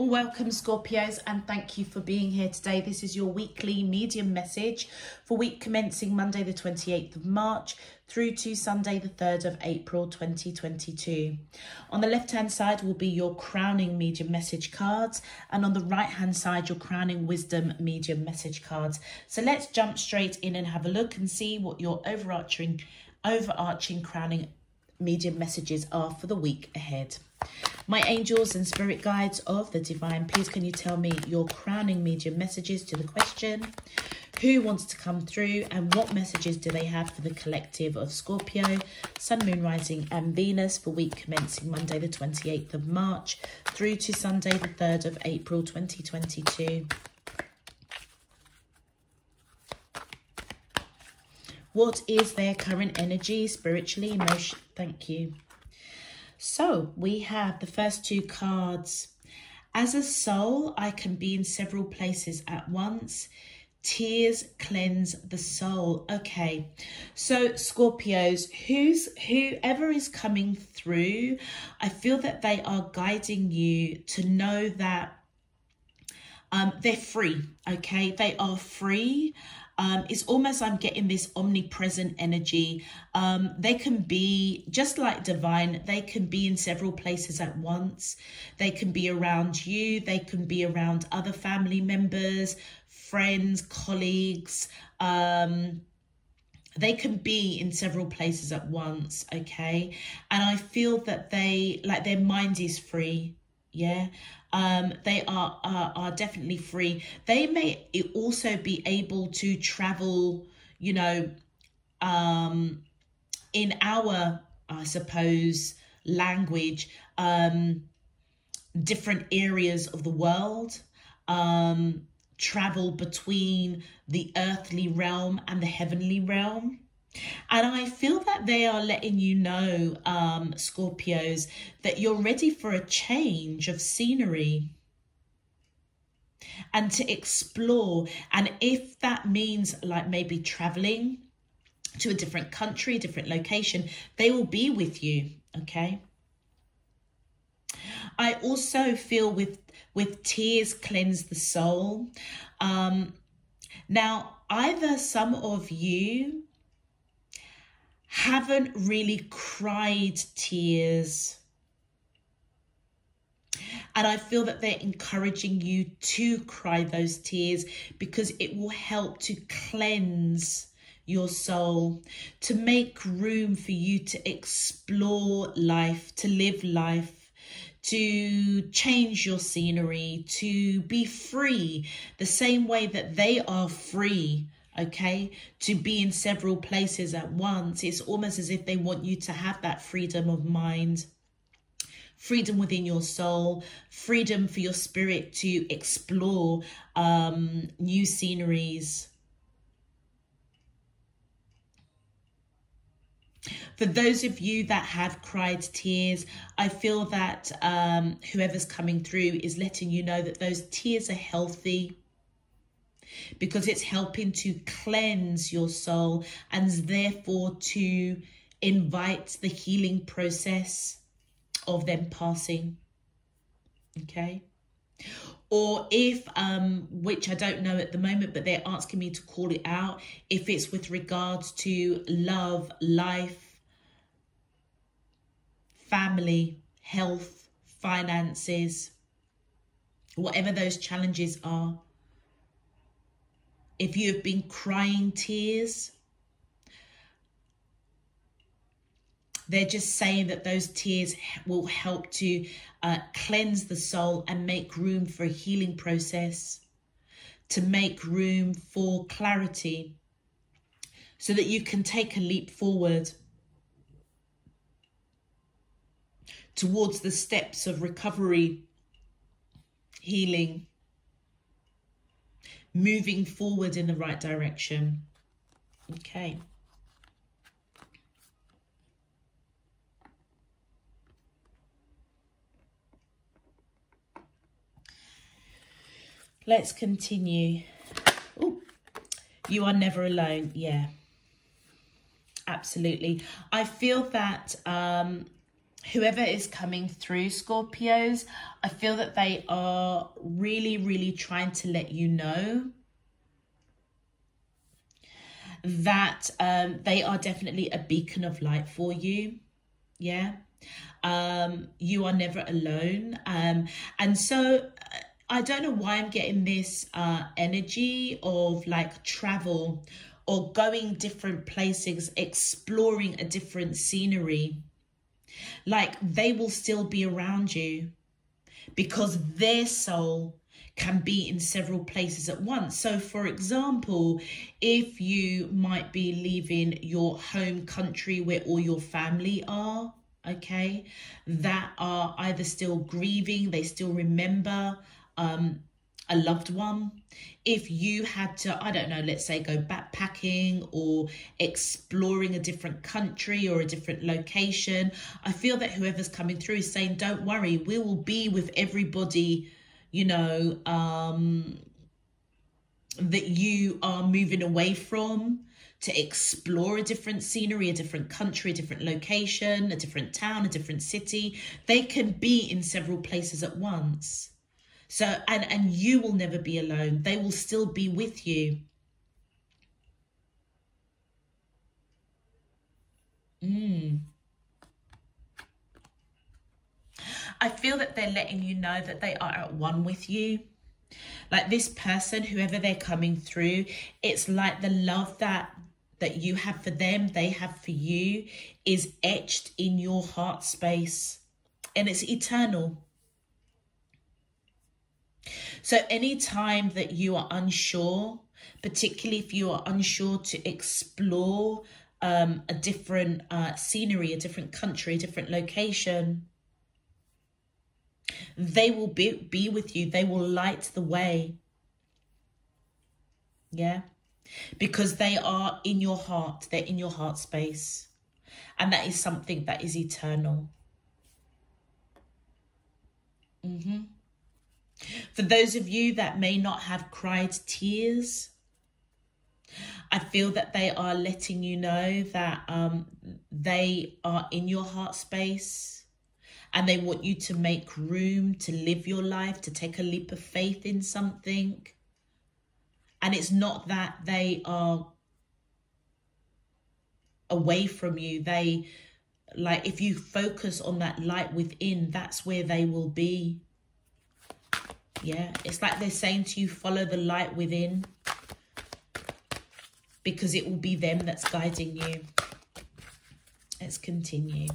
Welcome Scorpios and thank you for being here today. This is your weekly medium message for week commencing Monday the 28th of March through to Sunday the 3rd of April 2022. On the left hand side will be your crowning medium message cards and on the right hand side your crowning wisdom medium message cards. So let's jump straight in and have a look and see what your overarching overarching crowning medium messages are for the week ahead. My angels and spirit guides of the divine, please can you tell me your crowning medium messages to the question? Who wants to come through and what messages do they have for the collective of Scorpio, Sun, Moon, Rising and Venus for week commencing Monday the 28th of March through to Sunday the 3rd of April 2022? What is their current energy, spiritually, emotion? Thank you. So we have the first two cards. As a soul, I can be in several places at once. Tears cleanse the soul. Okay, so Scorpios, who's whoever is coming through, I feel that they are guiding you to know that um, they're free. Okay, they are free. Um, it's almost I'm getting this omnipresent energy. Um, they can be just like divine, they can be in several places at once. They can be around you, they can be around other family members, friends, colleagues. Um, they can be in several places at once, okay? And I feel that they, like their mind is free, yeah? Um, they are, are are definitely free. They may also be able to travel, you know, um, in our, I suppose, language, um, different areas of the world, um, travel between the earthly realm and the heavenly realm. And I feel that they are letting you know, um, Scorpios, that you're ready for a change of scenery and to explore. And if that means like maybe traveling to a different country, different location, they will be with you. Okay. I also feel with with tears cleanse the soul. Um, now, either some of you haven't really cried tears. And I feel that they're encouraging you to cry those tears because it will help to cleanse your soul, to make room for you to explore life, to live life, to change your scenery, to be free, the same way that they are free okay to be in several places at once it's almost as if they want you to have that freedom of mind freedom within your soul freedom for your spirit to explore um new sceneries. For those of you that have cried tears, I feel that um, whoever's coming through is letting you know that those tears are healthy because it's helping to cleanse your soul and therefore to invite the healing process of them passing. Okay. Or if, um, which I don't know at the moment, but they're asking me to call it out, if it's with regards to love, life, family, health, finances, whatever those challenges are if you have been crying tears, they're just saying that those tears will help to uh, cleanse the soul and make room for a healing process, to make room for clarity, so that you can take a leap forward towards the steps of recovery, healing, moving forward in the right direction. Okay. Let's continue. Ooh, you are never alone. Yeah, absolutely. I feel that um, whoever is coming through Scorpios, I feel that they are really, really trying to let you know that um, they are definitely a beacon of light for you. Yeah. Um, you are never alone. Um, and so uh, I don't know why I'm getting this uh, energy of like travel or going different places, exploring a different scenery. Like they will still be around you because their soul can be in several places at once. So, for example, if you might be leaving your home country where all your family are, okay, that are either still grieving, they still remember um, a loved one. If you had to, I don't know, let's say go backpacking or exploring a different country or a different location, I feel that whoever's coming through is saying, don't worry, we will be with everybody, you know, um, that you are moving away from to explore a different scenery, a different country, a different location, a different town, a different city. They can be in several places at once. So, and, and you will never be alone. They will still be with you. Mm. I feel that they're letting you know that they are at one with you. Like this person, whoever they're coming through, it's like the love that that you have for them, they have for you, is etched in your heart space. And it's eternal. So anytime that you are unsure, particularly if you are unsure to explore um, a different uh, scenery, a different country, a different location, they will be, be with you. They will light the way. Yeah because they are in your heart, they're in your heart space. And that is something that is eternal. Mm-hmm. For those of you that may not have cried tears, I feel that they are letting you know that um, they are in your heart space and they want you to make room to live your life, to take a leap of faith in something. And it's not that they are away from you. They, like, if you focus on that light within, that's where they will be. Yeah, it's like they're saying to you, follow the light within because it will be them that's guiding you. Let's continue.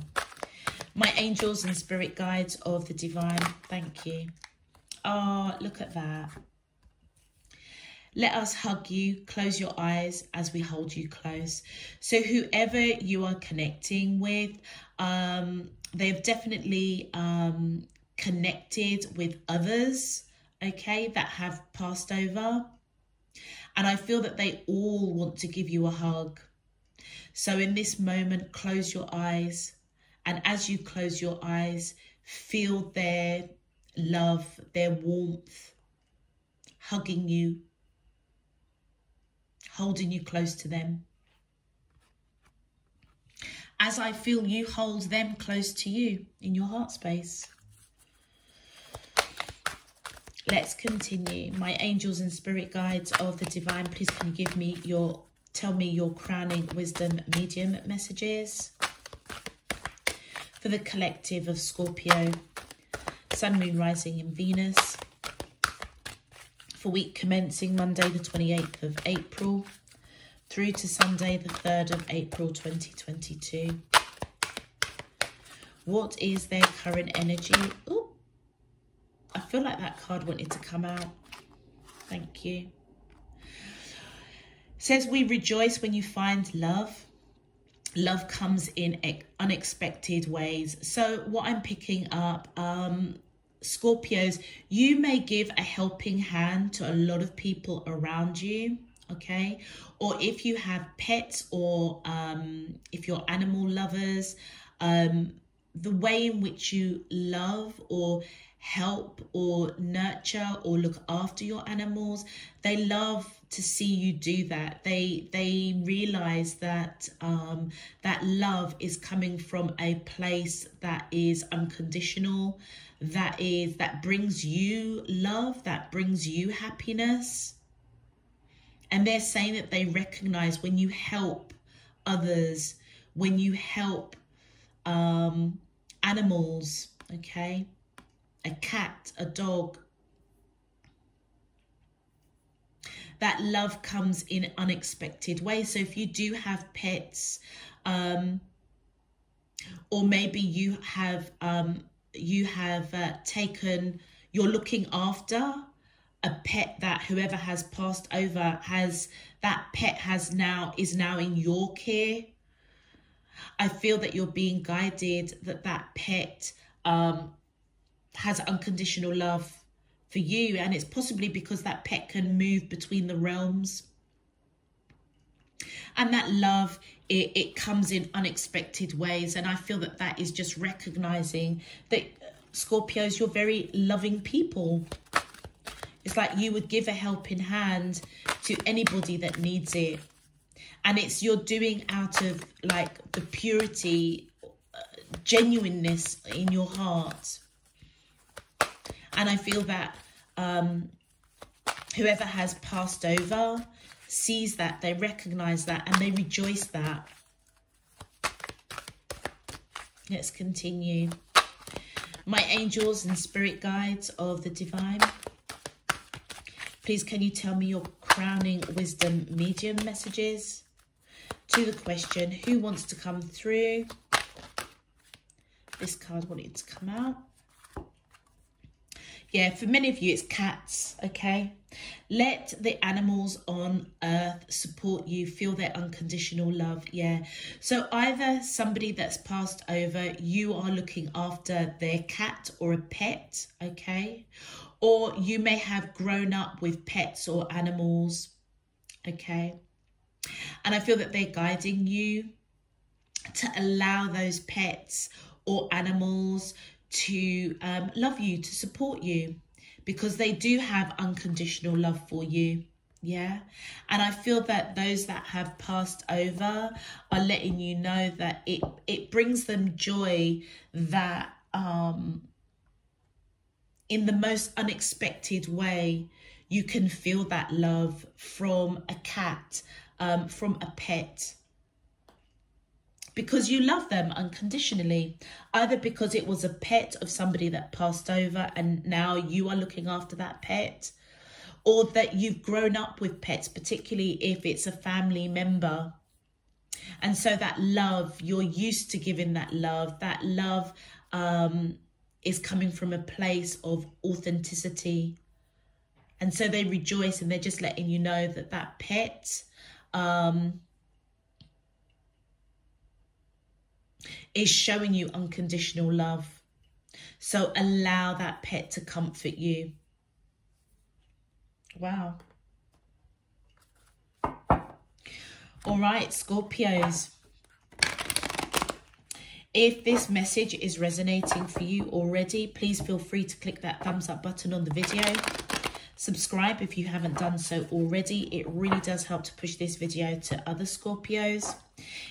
My angels and spirit guides of the divine, thank you. Oh, look at that. Let us hug you, close your eyes as we hold you close. So whoever you are connecting with, um, they've definitely um, connected with others, okay, that have passed over. And I feel that they all want to give you a hug. So in this moment, close your eyes. And as you close your eyes, feel their love, their warmth, hugging you, holding you close to them. As I feel you hold them close to you in your heart space. Let's continue. My angels and spirit guides of the divine, please can you give me your, tell me your crowning wisdom medium messages for the collective of Scorpio, Sun, Moon, Rising in Venus, for week commencing Monday the 28th of April through to Sunday the 3rd of April 2022. What is their current energy? Oh, I feel like that card wanted to come out. Thank you. says we rejoice when you find love. Love comes in unexpected ways. So what I'm picking up, um, Scorpios, you may give a helping hand to a lot of people around you, okay? Or if you have pets or um, if you're animal lovers, um, the way in which you love or help or nurture or look after your animals. They love to see you do that. They they realize that um that love is coming from a place that is unconditional that is that brings you love that brings you happiness. And they're saying that they recognize when you help others when you help um animals okay a cat, a dog. That love comes in unexpected ways. So if you do have pets, um, or maybe you have um, you have uh, taken, you're looking after a pet that whoever has passed over has that pet has now is now in your care. I feel that you're being guided that that pet um, has unconditional love for you and it's possibly because that pet can move between the realms. And that love it, it comes in unexpected ways and i feel that that is just recognizing that scorpios you're very loving people. It's like you would give a helping hand to anybody that needs it. And it's you're doing out of like the purity uh, genuineness in your heart and I feel that um, whoever has passed over sees that, they recognize that, and they rejoice that. Let's continue. My angels and spirit guides of the divine, please can you tell me your crowning wisdom medium messages to the question, who wants to come through? This card wanted to come out yeah, for many of you, it's cats, okay? Let the animals on earth support you, feel their unconditional love, yeah. So either somebody that's passed over, you are looking after their cat or a pet, okay? Or you may have grown up with pets or animals, okay? And I feel that they're guiding you to allow those pets or animals to um, love you, to support you, because they do have unconditional love for you. Yeah. And I feel that those that have passed over are letting you know that it, it brings them joy that um, in the most unexpected way, you can feel that love from a cat, um, from a pet, because you love them unconditionally, either because it was a pet of somebody that passed over and now you are looking after that pet, or that you've grown up with pets, particularly if it's a family member. And so that love, you're used to giving that love, that love um, is coming from a place of authenticity. And so they rejoice and they're just letting you know that that pet um, is showing you unconditional love. So allow that pet to comfort you. Wow. All right, Scorpios. If this message is resonating for you already, please feel free to click that thumbs up button on the video. Subscribe if you haven't done so already. It really does help to push this video to other Scorpios.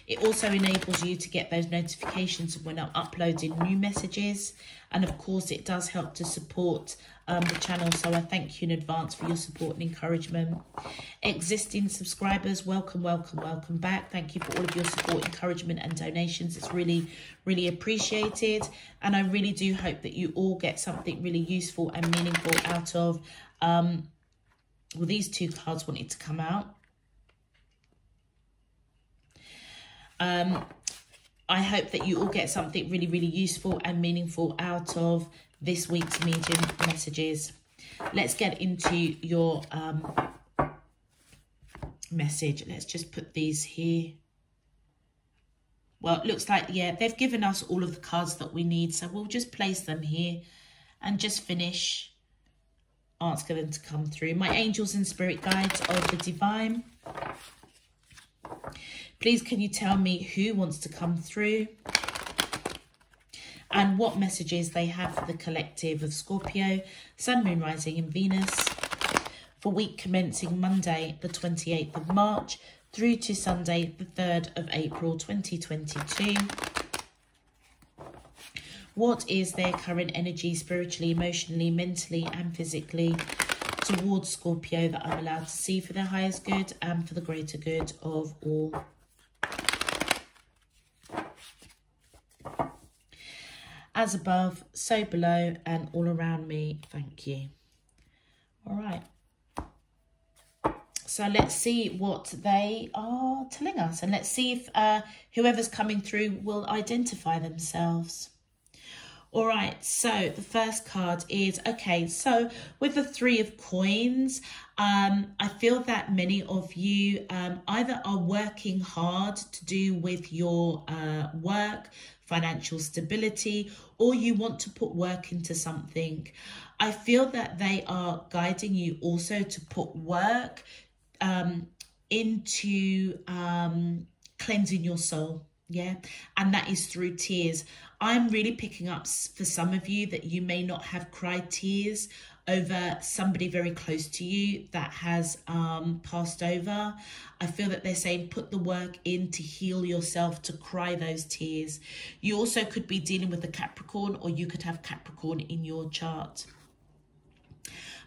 It also enables you to get those notifications when I'm uploading new messages. And of course, it does help to support um, the channel. So I thank you in advance for your support and encouragement. Existing subscribers, welcome, welcome, welcome back. Thank you for all of your support, encouragement and donations. It's really, really appreciated. And I really do hope that you all get something really useful and meaningful out of um, well, these two cards wanted to come out. Um, I hope that you all get something really, really useful and meaningful out of this week's medium messages. Let's get into your um, message. Let's just put these here. Well, it looks like, yeah, they've given us all of the cards that we need. So we'll just place them here and just finish. Asking them to come through. My angels and spirit guides of the divine. Please, can you tell me who wants to come through? and what messages they have for the collective of Scorpio, Sun, Moon, Rising in Venus for week commencing Monday, the 28th of March through to Sunday, the 3rd of April 2022. What is their current energy spiritually, emotionally, mentally, and physically towards Scorpio that I'm allowed to see for their highest good and for the greater good of all? As above, so below, and all around me. Thank you. All right. So let's see what they are telling us. And let's see if uh, whoever's coming through will identify themselves. All right, so the first card is okay. So with the three of coins, um, I feel that many of you um, either are working hard to do with your uh, work, financial stability, or you want to put work into something. I feel that they are guiding you also to put work um, into um, cleansing your soul yeah and that is through tears. I'm really picking up for some of you that you may not have cried tears over somebody very close to you that has um, passed over. I feel that they're saying put the work in to heal yourself to cry those tears. You also could be dealing with a capricorn or you could have capricorn in your chart.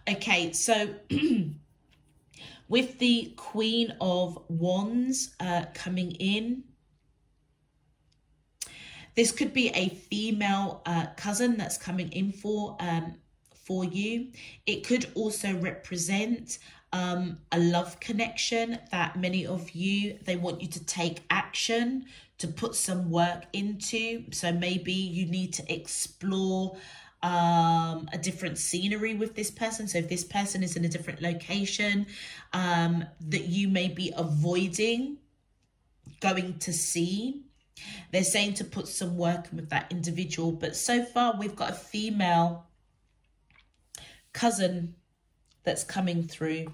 Okay so with the queen of wands uh, coming in this could be a female uh, cousin that's coming in for um, for you. It could also represent um, a love connection that many of you, they want you to take action, to put some work into. So maybe you need to explore um a different scenery with this person so if this person is in a different location um that you may be avoiding going to see they're saying to put some work with that individual, but so far we've got a female cousin that's coming through.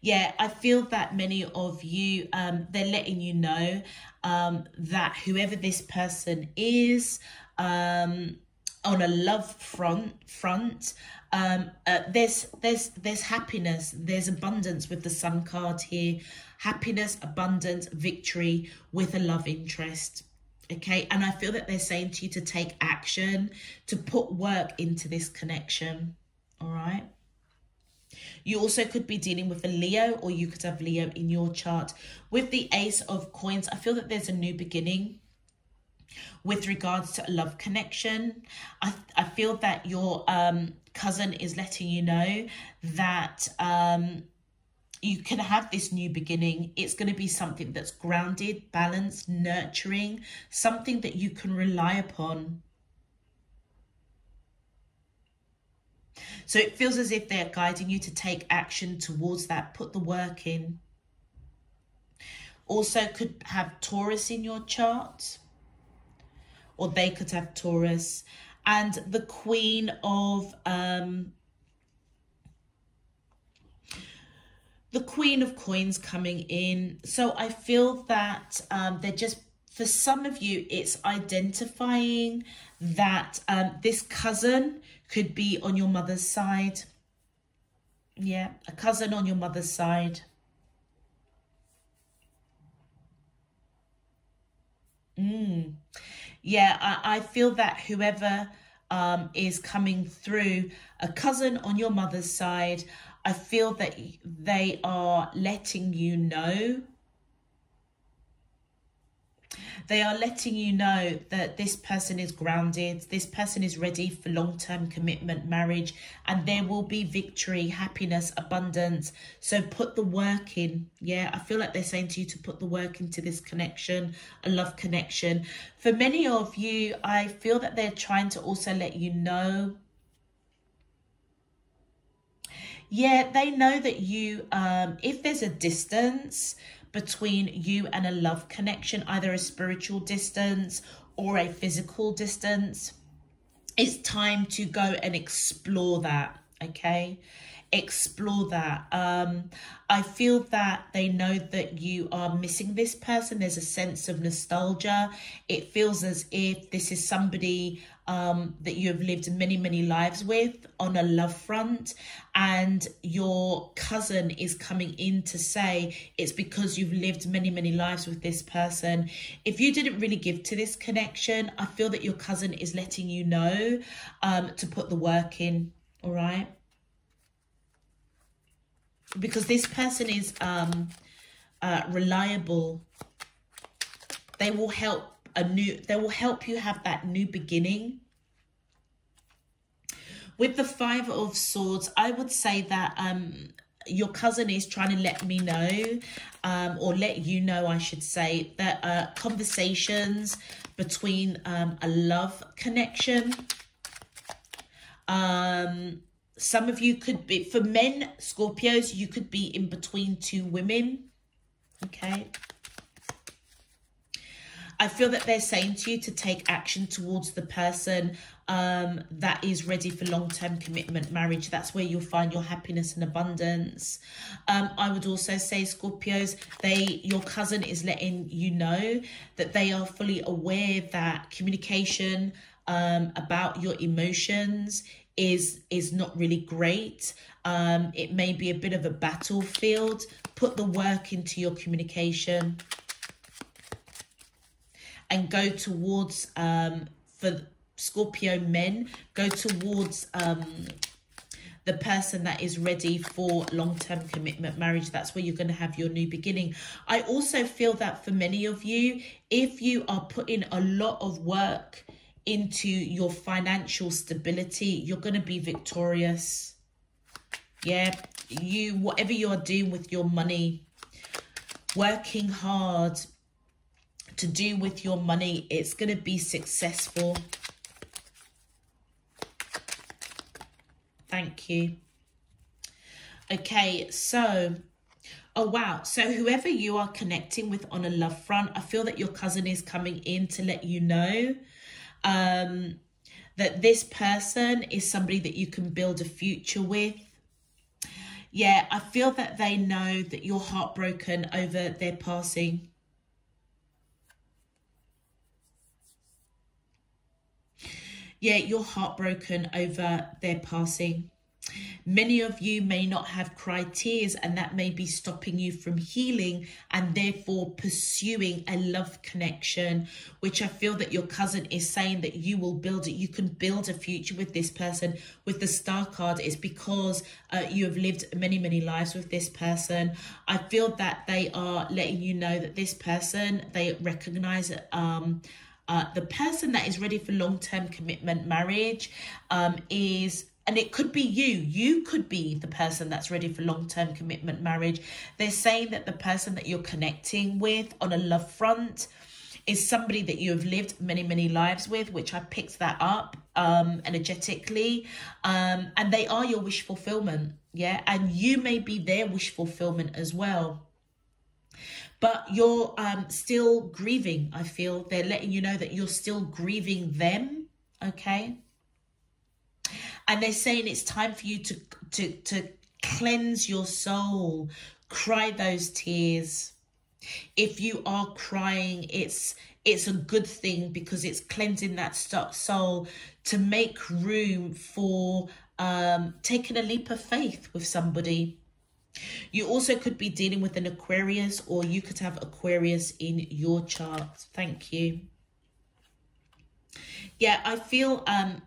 Yeah, I feel that many of you, um, they're letting you know um, that whoever this person is, um, on a love front front um uh, there's there's there's happiness there's abundance with the sun card here happiness abundance victory with a love interest okay and i feel that they're saying to you to take action to put work into this connection all right you also could be dealing with a Leo or you could have Leo in your chart. With the Ace of Coins, I feel that there's a new beginning with regards to a love connection. I, I feel that your um, cousin is letting you know that um, you can have this new beginning. It's going to be something that's grounded, balanced, nurturing, something that you can rely upon. So it feels as if they're guiding you to take action towards that, put the work in. Also could have Taurus in your chart or they could have Taurus. And the Queen of um, the Queen of Coins coming in. So I feel that um, they're just for some of you, it's identifying that um, this cousin could be on your mother's side. Yeah, a cousin on your mother's side. Mm yeah, I, I feel that whoever um, is coming through, a cousin on your mother's side, I feel that they are letting you know they are letting you know that this person is grounded, this person is ready for long term commitment, marriage, and there will be victory, happiness, abundance. So put the work in. Yeah, I feel like they're saying to you to put the work into this connection, a love connection. For many of you, I feel that they're trying to also let you know yeah they know that you um if there's a distance between you and a love connection, either a spiritual distance or a physical distance. It's time to go and explore that, okay? Explore that. Um, I feel that they know that you are missing this person. There's a sense of nostalgia. It feels as if this is somebody um, that you have lived many, many lives with on a love front, and your cousin is coming in to say it's because you've lived many, many lives with this person. If you didn't really give to this connection, I feel that your cousin is letting you know um, to put the work in, all right? Because this person is um, uh, reliable. They will help a new they will help you have that new beginning with the five of swords i would say that um your cousin is trying to let me know um or let you know i should say that uh conversations between um a love connection um some of you could be for men scorpios you could be in between two women okay I feel that they're saying to you to take action towards the person um, that is ready for long-term commitment marriage. That's where you'll find your happiness and abundance. Um, I would also say, Scorpios, they your cousin is letting you know that they are fully aware that communication um, about your emotions is is not really great. Um, it may be a bit of a battlefield. Put the work into your communication and go towards um for Scorpio men go towards um the person that is ready for long-term commitment marriage that's where you're going to have your new beginning i also feel that for many of you if you are putting a lot of work into your financial stability you're going to be victorious yeah you whatever you're doing with your money working hard to do with your money, it's going to be successful. Thank you. Okay, so, oh wow. So whoever you are connecting with on a love front, I feel that your cousin is coming in to let you know um, that this person is somebody that you can build a future with. Yeah, I feel that they know that you're heartbroken over their passing. yeah, you're heartbroken over their passing. Many of you may not have cried tears, and that may be stopping you from healing and therefore pursuing a love connection, which I feel that your cousin is saying that you will build it. You can build a future with this person. With the star card, it's because uh, you have lived many, many lives with this person. I feel that they are letting you know that this person, they recognize um, uh, the person that is ready for long-term commitment marriage um, is and it could be you you could be the person that's ready for long-term commitment marriage they're saying that the person that you're connecting with on a love front is somebody that you have lived many many lives with which i picked that up um energetically um and they are your wish fulfillment yeah and you may be their wish fulfillment as well but you're um, still grieving. I feel they're letting you know that you're still grieving them. Okay. And they're saying it's time for you to, to, to cleanse your soul, cry those tears. If you are crying, it's it's a good thing because it's cleansing that soul to make room for um, taking a leap of faith with somebody you also could be dealing with an Aquarius or you could have Aquarius in your chart. Thank you. Yeah, I feel um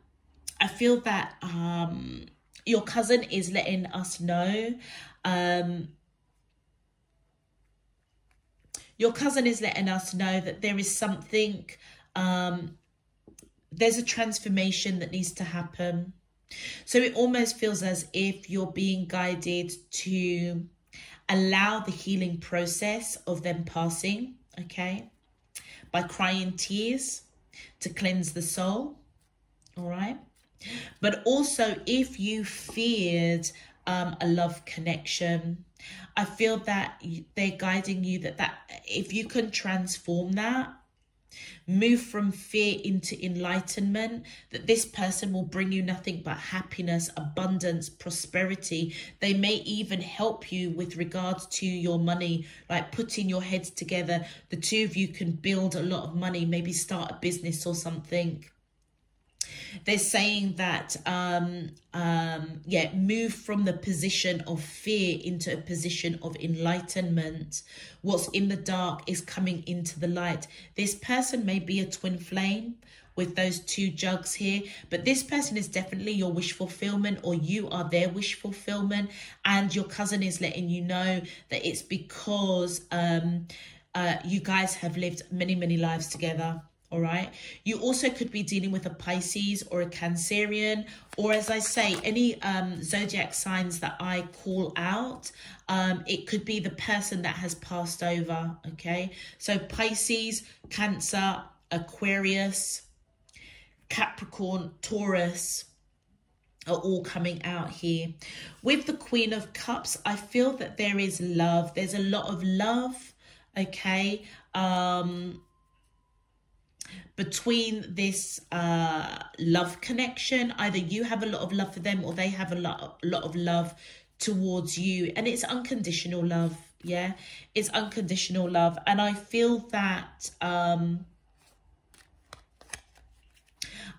I feel that um your cousin is letting us know um your cousin is letting us know that there is something um there's a transformation that needs to happen so it almost feels as if you're being guided to allow the healing process of them passing, okay, by crying tears to cleanse the soul, all right? But also, if you feared um, a love connection, I feel that they're guiding you that that if you can transform that, Move from fear into enlightenment, that this person will bring you nothing but happiness, abundance, prosperity. They may even help you with regards to your money, like putting your heads together. The two of you can build a lot of money, maybe start a business or something they're saying that um um yeah move from the position of fear into a position of enlightenment. What's in the dark is coming into the light. This person may be a twin flame with those two jugs here but this person is definitely your wish fulfillment or you are their wish fulfillment and your cousin is letting you know that it's because um uh you guys have lived many many lives together all right? You also could be dealing with a pisces or a cancerian or as i say any um zodiac signs that i call out um it could be the person that has passed over okay? So pisces cancer aquarius capricorn taurus are all coming out here. With the queen of cups i feel that there is love. There's a lot of love okay? Um between this uh, love connection. Either you have a lot of love for them or they have a lot, a lot of love towards you. And it's unconditional love. Yeah, it's unconditional love. And I feel that... Um,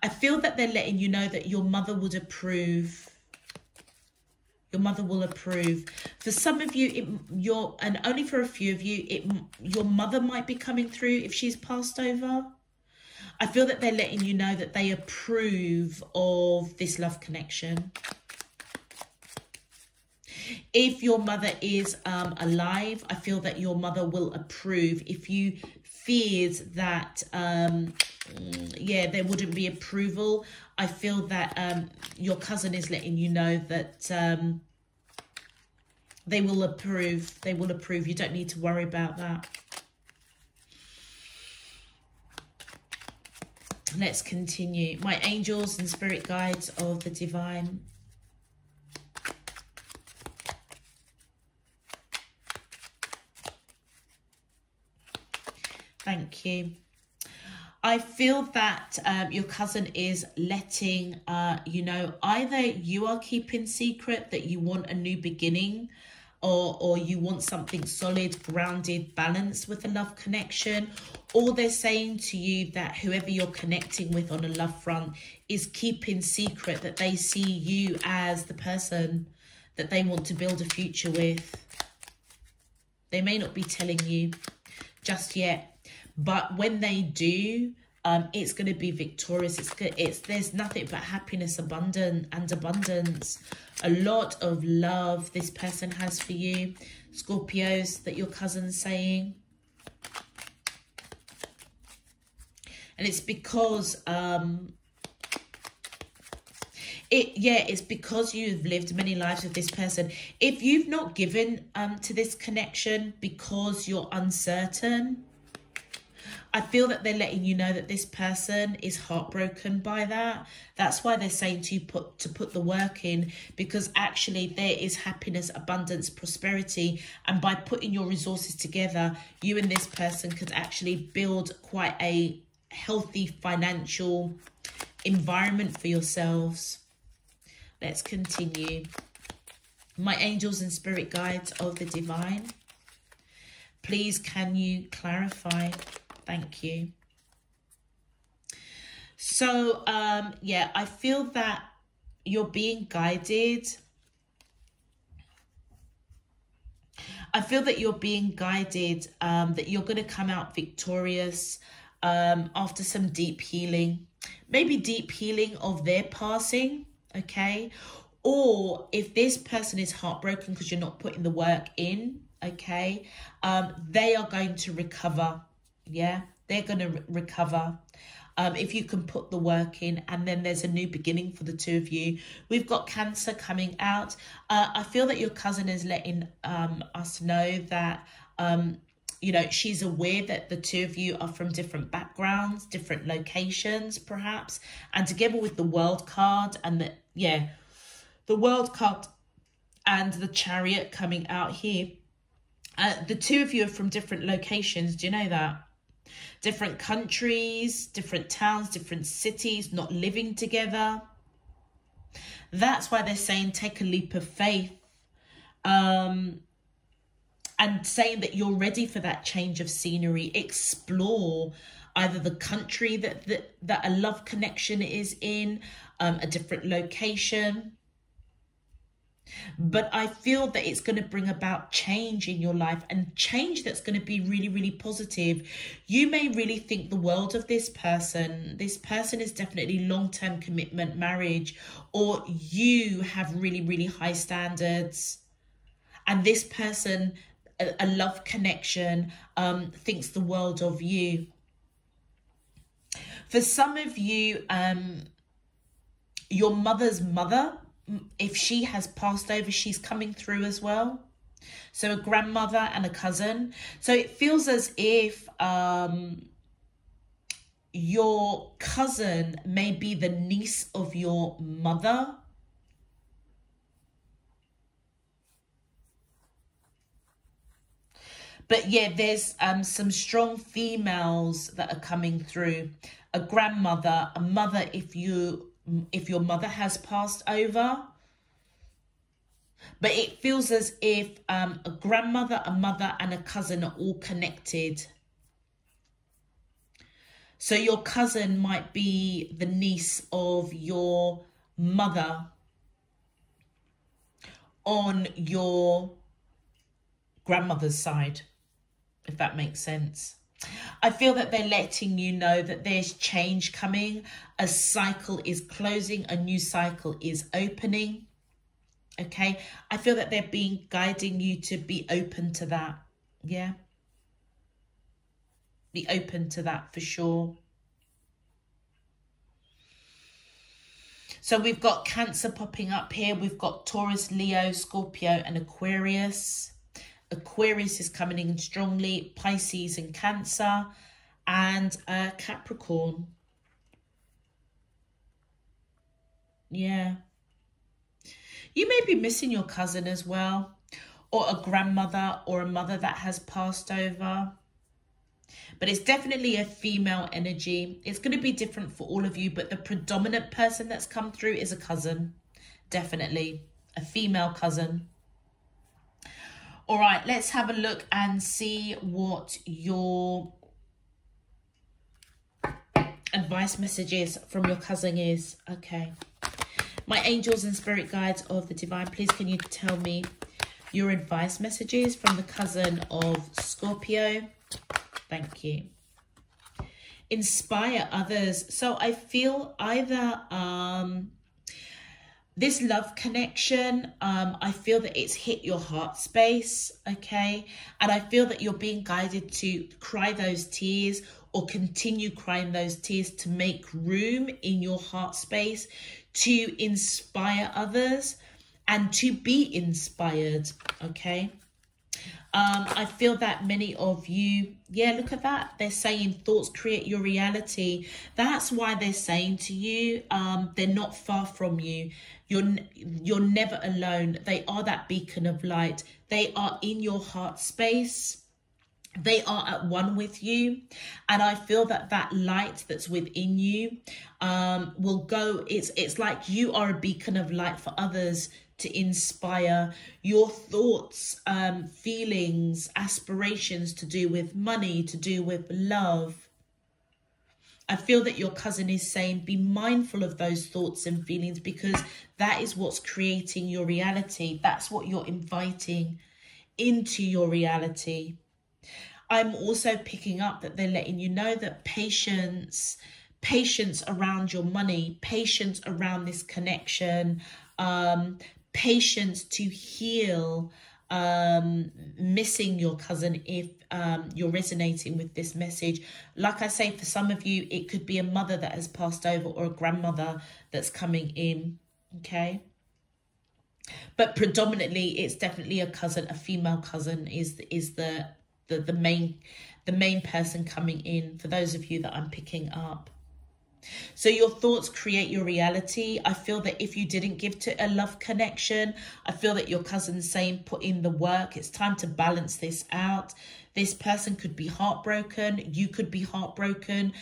I feel that they're letting you know that your mother would approve your mother will approve for some of you it your and only for a few of you it your mother might be coming through if she's passed over I feel that they're letting you know that they approve of this love connection. If your mother is um, alive, I feel that your mother will approve. If you fears that, um, yeah, there wouldn't be approval, I feel that um, your cousin is letting you know that um, they will approve. They will approve. You don't need to worry about that. Let's continue. My angels and spirit guides of the divine. Thank you. I feel that um, your cousin is letting uh, you know either you are keeping secret that you want a new beginning or or you want something solid, grounded, balanced with a love connection, or they're saying to you that whoever you're connecting with on a love front is keeping secret that they see you as the person that they want to build a future with. They may not be telling you just yet, but when they do, um, it's going to be victorious. It's good. It's there's nothing but happiness, abundant and abundance. A lot of love this person has for you, Scorpios. That your cousin's saying, and it's because um, it yeah it's because you've lived many lives with this person if you've not given um to this connection because you're uncertain I feel that they're letting you know that this person is heartbroken by that. That's why they're saying to you put to put the work in because actually there is happiness, abundance, prosperity, and by putting your resources together, you and this person could actually build quite a healthy financial environment for yourselves. Let's continue. My angels and spirit guides of the divine, please can you clarify Thank you. So, um, yeah, I feel that you're being guided. I feel that you're being guided, um, that you're going to come out victorious um, after some deep healing. Maybe deep healing of their passing, okay? Or if this person is heartbroken because you're not putting the work in, okay? Um, they are going to recover yeah they're going to re recover. Um, if you can put the work in and then there's a new beginning for the two of you. We've got cancer coming out. Uh, i feel that your cousin is letting um, us know that um, you know she's aware that the two of you are from different backgrounds different locations perhaps. And together with the world card and the yeah the world card and the chariot coming out here uh, the two of you are from different locations. Do you know that different countries, different towns, different cities, not living together. That's why they're saying take a leap of faith. Um, and saying that you're ready for that change of scenery. Explore either the country that that, that a love connection is in, um, a different location. But I feel that it's going to bring about change in your life and change that's going to be really, really positive. You may really think the world of this person. This person is definitely long term commitment, marriage, or you have really, really high standards. And this person, a, a love connection, um, thinks the world of you. For some of you, um, your mother's mother if she has passed over, she's coming through as well. So a grandmother and a cousin. So it feels as if um, your cousin may be the niece of your mother. But yeah, there's um, some strong females that are coming through. A grandmother, a mother if you if your mother has passed over. But it feels as if um, a grandmother, a mother, and a cousin are all connected. So your cousin might be the niece of your mother on your grandmother's side, if that makes sense. I feel that they're letting you know that there's change coming. A cycle is closing, a new cycle is opening. Okay, I feel that they're being guiding you to be open to that. Yeah, be open to that for sure. So we've got Cancer popping up here. We've got Taurus, Leo, Scorpio, and Aquarius. Aquarius is coming in strongly, Pisces and Cancer, and uh, Capricorn. Yeah. You may be missing your cousin as well, or a grandmother or a mother that has passed over. But it's definitely a female energy. It's going to be different for all of you, but the predominant person that's come through is a cousin. Definitely. A female cousin. All right, let's have a look and see what your advice messages from your cousin is. Okay. My angels and spirit guides of the divine, please can you tell me your advice messages from the cousin of Scorpio? Thank you. Inspire others. So I feel either um this love connection um i feel that it's hit your heart space okay? And i feel that you're being guided to cry those tears or continue crying those tears to make room in your heart space to inspire others and to be inspired okay um, I feel that many of you, yeah, look at that. They're saying thoughts create your reality. That's why they're saying to you, um, they're not far from you. You're you're never alone. They are that beacon of light. They are in your heart space. They are at one with you, and I feel that that light that's within you um, will go. It's it's like you are a beacon of light for others to inspire your thoughts, um, feelings, aspirations to do with money, to do with love, I feel that your cousin is saying be mindful of those thoughts and feelings because that is what's creating your reality. That's what you're inviting into your reality. I'm also picking up that they're letting you know that patience, patience around your money, patience around this connection, um, patience to heal um, missing your cousin if um, you're resonating with this message. Like I say, for some of you, it could be a mother that has passed over or a grandmother that's coming in. Okay. But predominantly, it's definitely a cousin, a female cousin is is the the the main the main person coming in. For those of you that I'm picking up. So your thoughts create your reality. I feel that if you didn't give to a love connection, I feel that your cousin's saying put in the work. It's time to balance this out. This person could be heartbroken. You could be heartbroken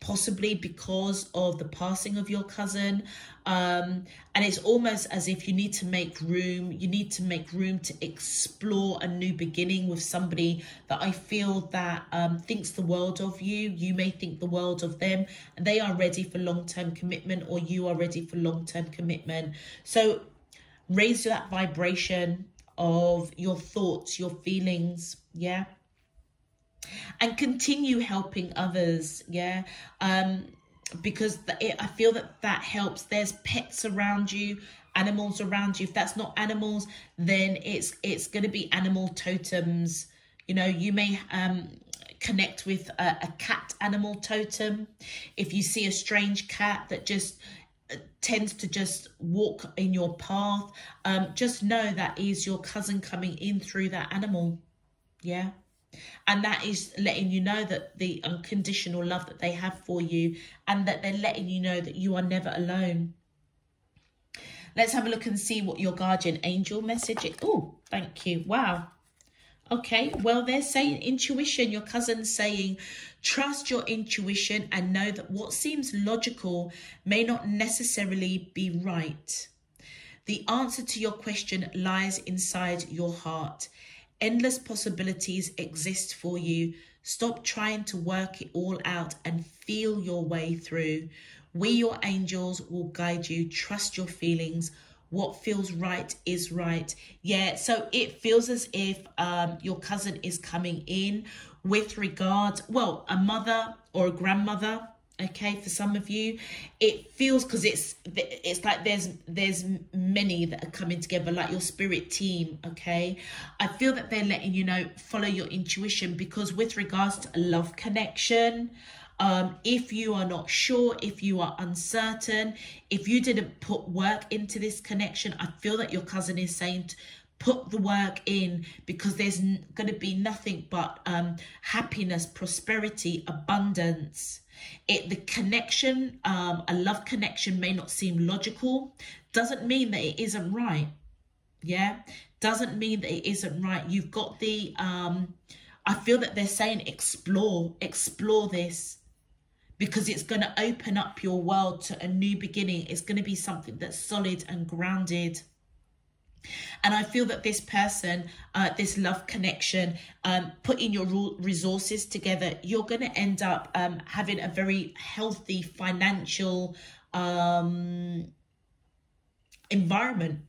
possibly because of the passing of your cousin. Um, and it's almost as if you need to make room you need to make room to explore a new beginning with somebody that i feel that um, thinks the world of you. You may think the world of them. And they are ready for long-term commitment or you are ready for long-term commitment. So raise that vibration of your thoughts your feelings yeah and continue helping others yeah? Um because it, i feel that that helps. There's pets around you animals around you. If that's not animals then it's it's going to be animal totems. You know you may um connect with a, a cat animal totem. If you see a strange cat that just uh, tends to just walk in your path um just know that is your cousin coming in through that animal yeah and that is letting you know that the unconditional love that they have for you and that they're letting you know that you are never alone. Let's have a look and see what your guardian angel message is. Oh thank you. Wow. Okay well they're saying intuition. Your cousin's saying trust your intuition and know that what seems logical may not necessarily be right. The answer to your question lies inside your heart Endless possibilities exist for you. Stop trying to work it all out and feel your way through. We, your angels, will guide you. Trust your feelings. What feels right is right. Yeah, so it feels as if um, your cousin is coming in with regard, well, a mother or a grandmother okay for some of you it feels because it's it's like there's there's many that are coming together like your spirit team okay? I feel that they're letting you know follow your intuition because with regards to a love connection um if you are not sure if you are uncertain if you didn't put work into this connection i feel that your cousin is saying put the work in because there's going to be nothing but um happiness prosperity abundance it the connection, um, a love connection may not seem logical, doesn't mean that it isn't right. Yeah, doesn't mean that it isn't right. You've got the um, I feel that they're saying explore, explore this because it's going to open up your world to a new beginning. It's going to be something that's solid and grounded. And I feel that this person, uh, this love connection, um, putting your resources together, you're going to end up um, having a very healthy financial um, environment.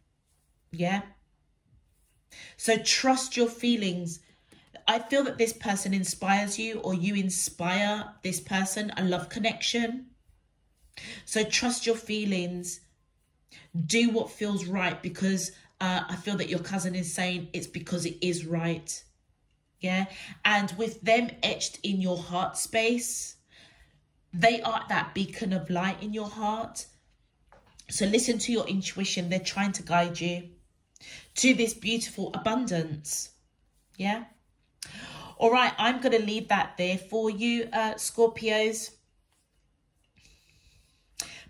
Yeah. So trust your feelings. I feel that this person inspires you or you inspire this person, a love connection. So trust your feelings. Do what feels right because uh, I feel that your cousin is saying it's because it is right. Yeah. And with them etched in your heart space, they are that beacon of light in your heart. So listen to your intuition. They're trying to guide you to this beautiful abundance. Yeah. All right. I'm going to leave that there for you, uh, Scorpios.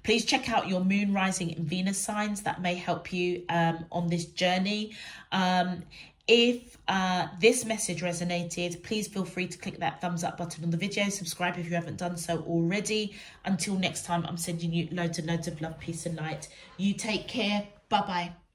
Please check out your moon, rising, and Venus signs. That may help you um, on this journey. Um, if uh, this message resonated, please feel free to click that thumbs up button on the video. Subscribe if you haven't done so already. Until next time, I'm sending you loads and loads of love, peace, and light. You take care. Bye-bye.